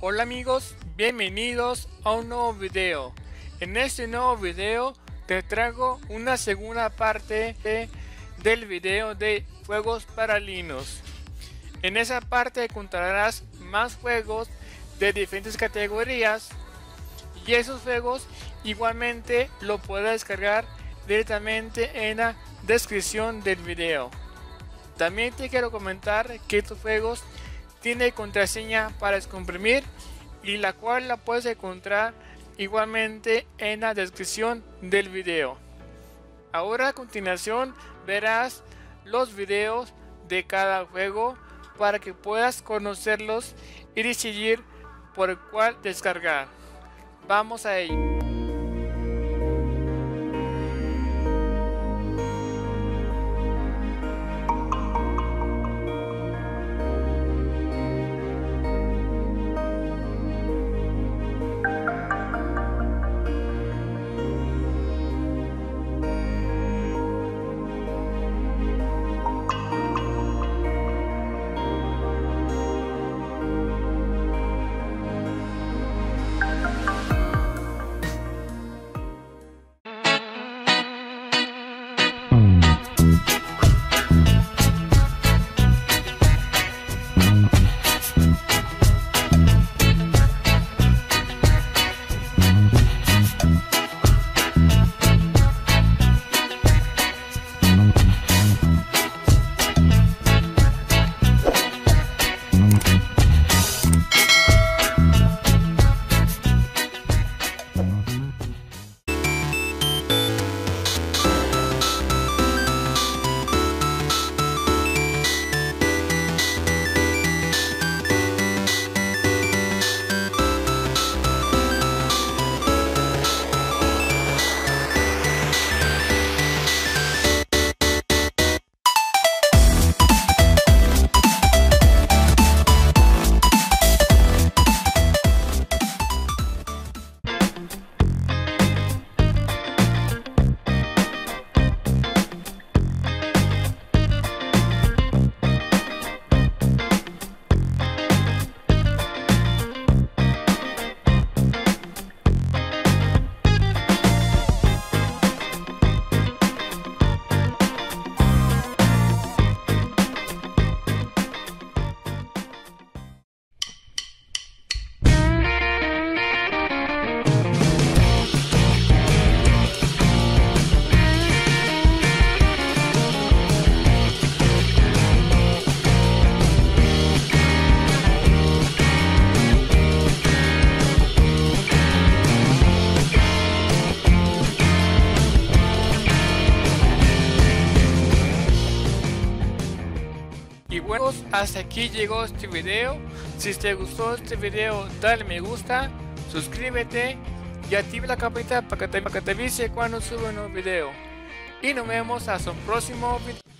Hola amigos, bienvenidos a un nuevo video. En este nuevo video te traigo una segunda parte del video de juegos para Linux. En esa parte encontrarás más juegos de diferentes categorías y esos juegos igualmente lo puedes descargar directamente en la descripción del video. También te quiero comentar que estos juegos tiene contraseña para descomprimir y la cual la puedes encontrar igualmente en la descripción del video. Ahora a continuación verás los videos de cada juego para que puedas conocerlos y decidir por cuál descargar. Vamos a ello. Bueno, hasta aquí llegó este video. Si te gustó este video, dale me gusta, suscríbete y activa la campanita para que te, para que te avise cuando sube un nuevo video. Y nos vemos hasta un próximo video.